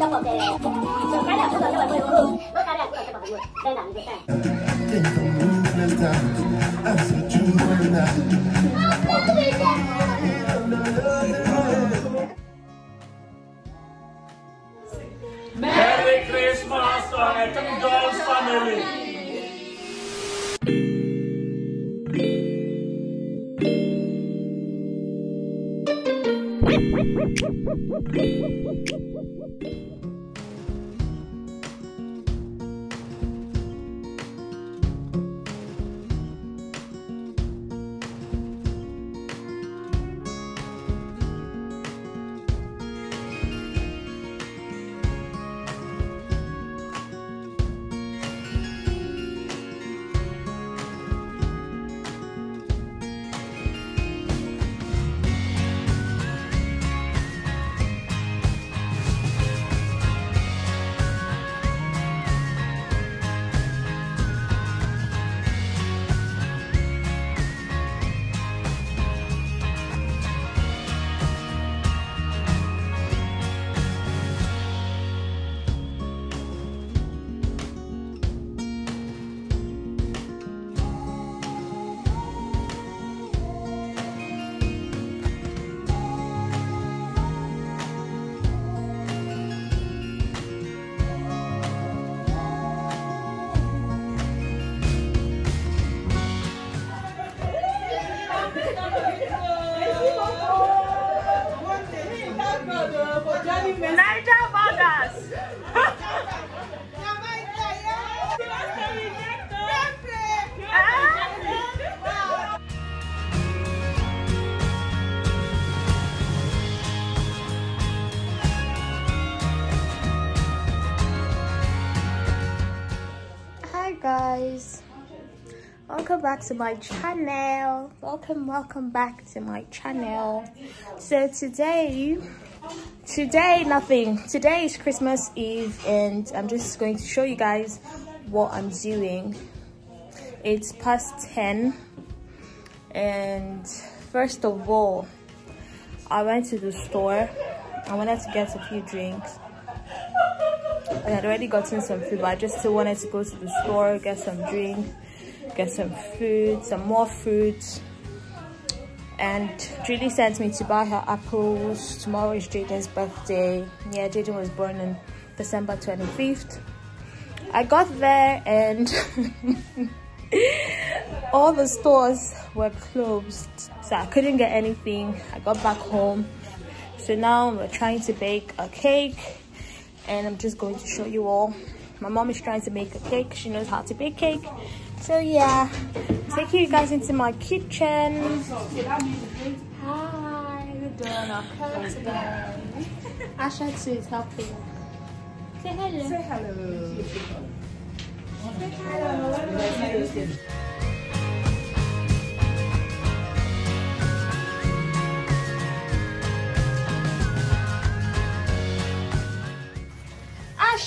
top of the so carry am put on top of the wood no carry am put on top of the wood bend am you go turn. Merry Christmas to Eton Dolls family. Niger back to my channel. Welcome, welcome back to my channel. So today today nothing. Today is christmas eve and i'm just going to show you guys what i'm doing. It's past 10 and first of all i went to the store. I wanted to get a few drinks. I had already gotten some food but i just still wanted to go to the store get some drink get some food some more food. and Julie sent me to buy her apples. Tomorrow is Jaden's birthday. Yeah, Jaden was born on December 25th. I got there and all the stores were closed, so I couldn't get anything. I got back home. So now we're trying to bake a cake and I'm just going to show you all. My mom is trying to make a cake. She knows how to bake cake. So yeah, taking you guys into my kitchen. Hi, we're doing our cake today. Asha too is helping. Say hello. Say hello. Say hello.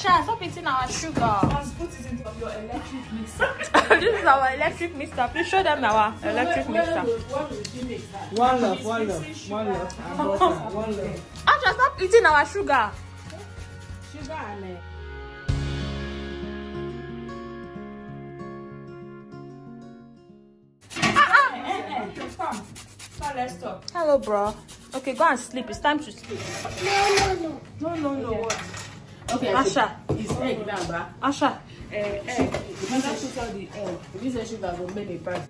Asha, stop eating our sugar. this is our electric mixer. Please show them our electric mixer. One love, one love, one love, and butter, one love. Asha, stop eating our sugar. Sugar and Come, come, let's talk. Hello, bro. Okay, go and sleep. It's time to sleep. No, no, no. No, no, no, what? Okay, Asha. It's egg now, ba? Asha. Eh, egg. If you don't put all the egg, if you say sugar, go make a price.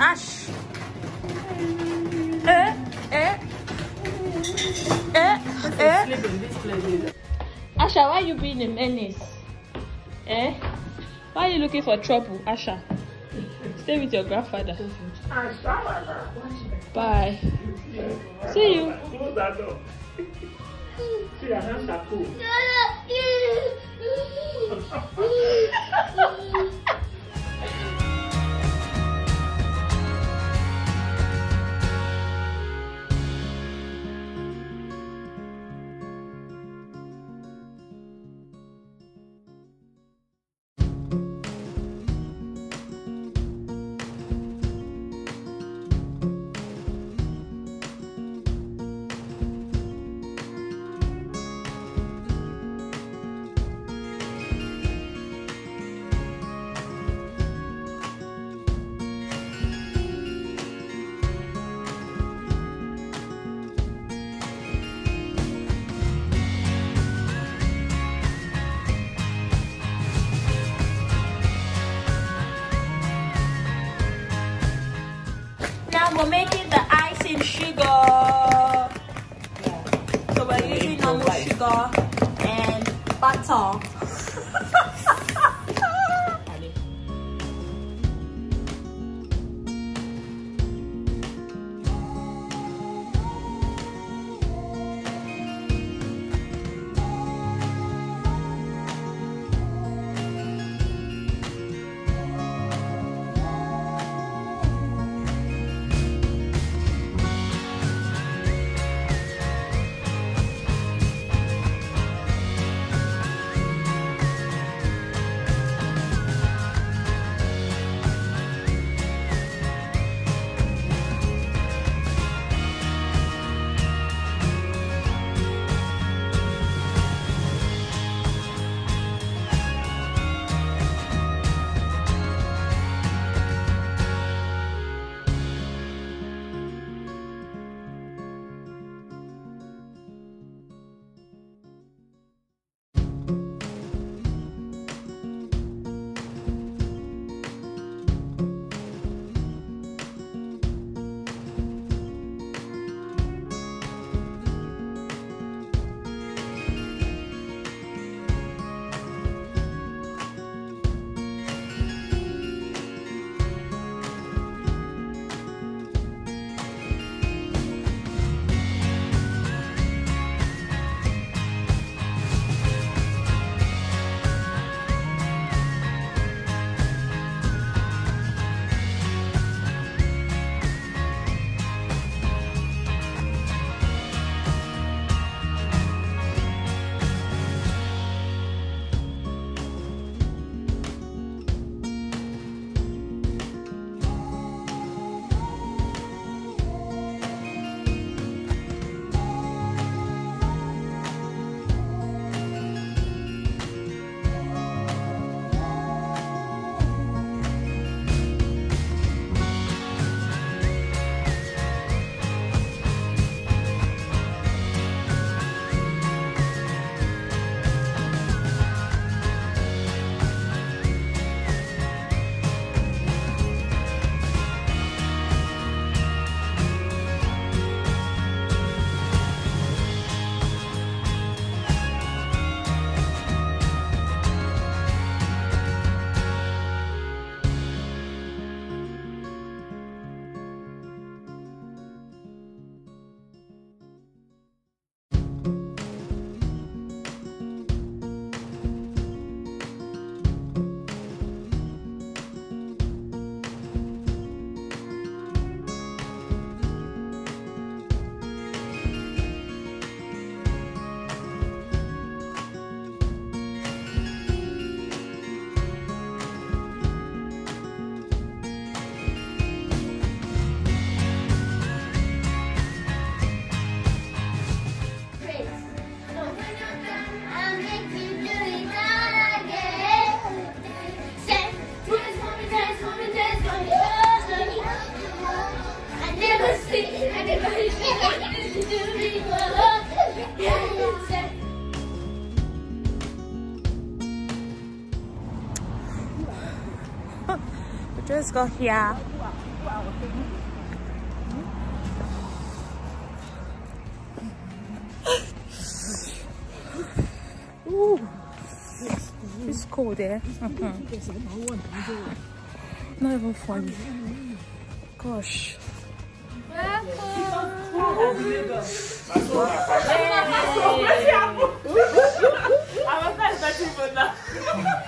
Ash. Eh, eh. Eh? Eh? Sleeping, this place. Asha, why you being a menace? Eh? Why are you looking for trouble, Asha? Stay with your grandfather. Bye. See you. Close that door. See, your hands are cool. We're making the icing sugar. So we're using normal sugar and butter. Let's go here. Ooh, it's cold there. Eh? Mm-hmm. Not even funny. Gosh. Welcome.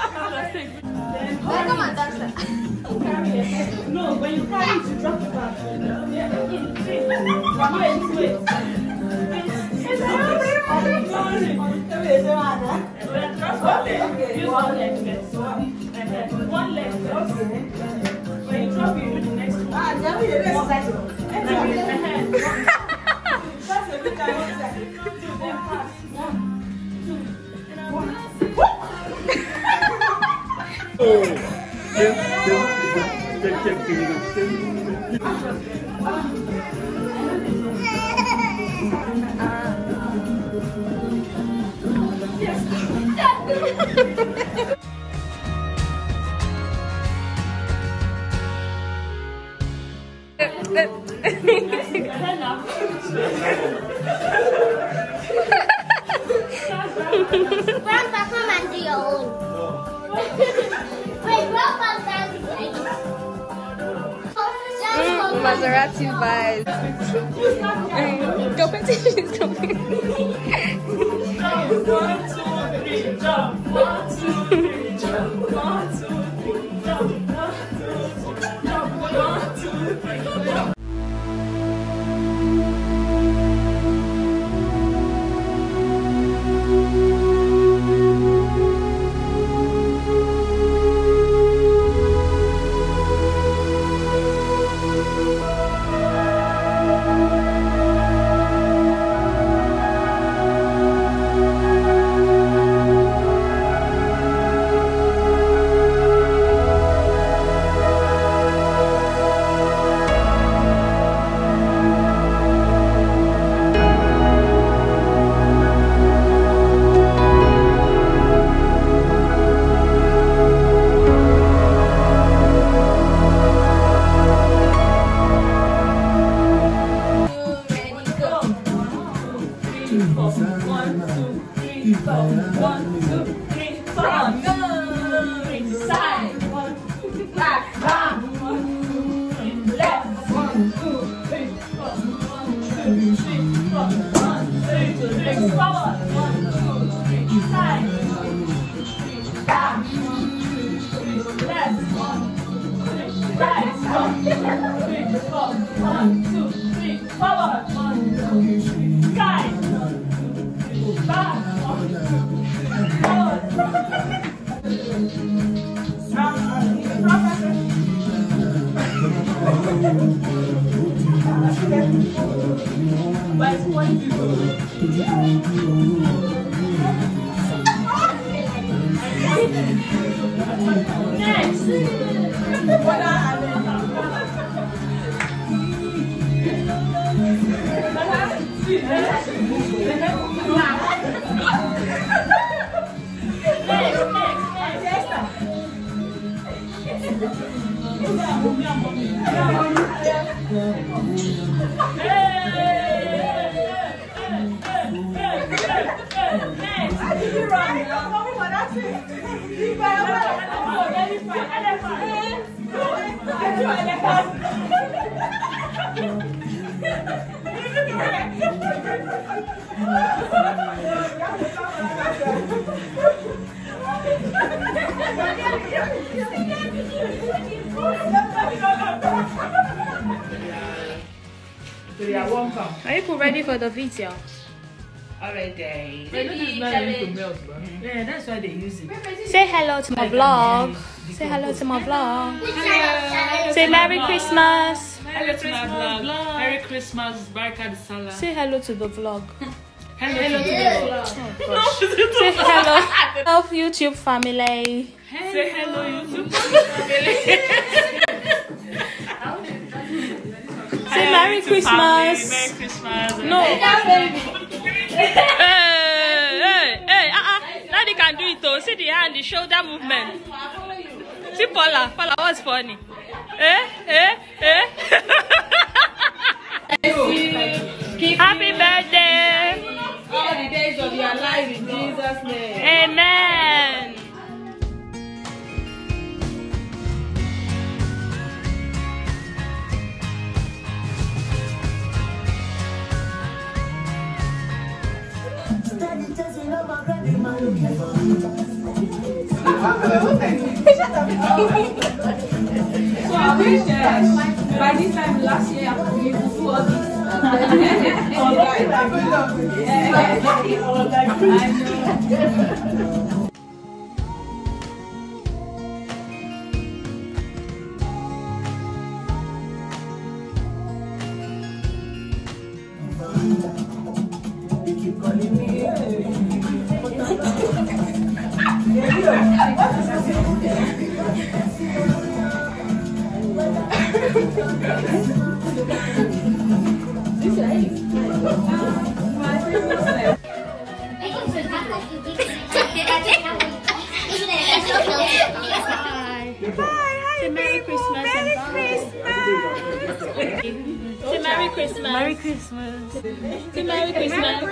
No, when you carry it, you drop it back. Wait, wait. Use one leg first. One leg first. When you drop it, you do the next one. That's every time. Two, then pass. Grandpa, come and do your own. Wait, Grandpa's dancing. Mm, Maserati vibes. Mm, competition is coming. One, two, three, jump. One, two, three, forward. One, two, three. Back. Forward. By 20 So they are welcome. Are you ready for the video? Already. They know this is not used to melt, bro. Mm-hmm. Yeah, that's why they use it. Say hello to my vlog. Say hello to my vlog. Hello. Say Merry Christmas. Hello to my vlog. Merry Christmas, Baraka Salah. Say hello to the vlog. Hello to the vlog. Say hello. Hello YouTube family. Say hello, YouTube. Say Merry Christmas. family, Merry Christmas. No. Hey, hey, hey, uh, uh. Daddy can do it though. See the hand, the shoulder movement. See Paula. Paula, what's funny? Eh, eh, eh. Happy birthday. All the days of your life in Jesus' name. Amen. So I wish uh, by this time last year you could do all this. I know. Say Merry Christmas. Merry Christmas. Say Merry Christmas. Merry Christmas. Say Merry Christmas.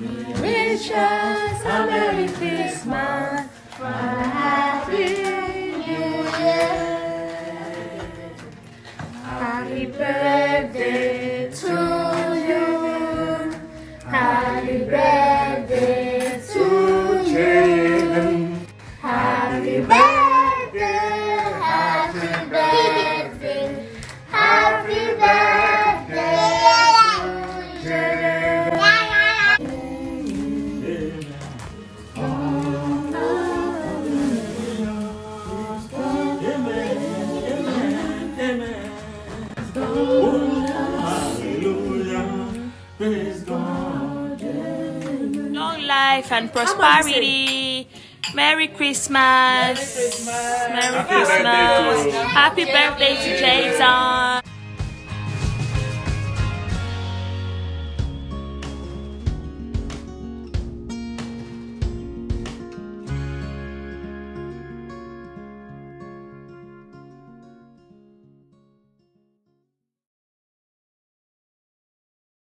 Wish us Long and prosperity. Merry Christmas. Merry Christmas. Happy birthday to Jason.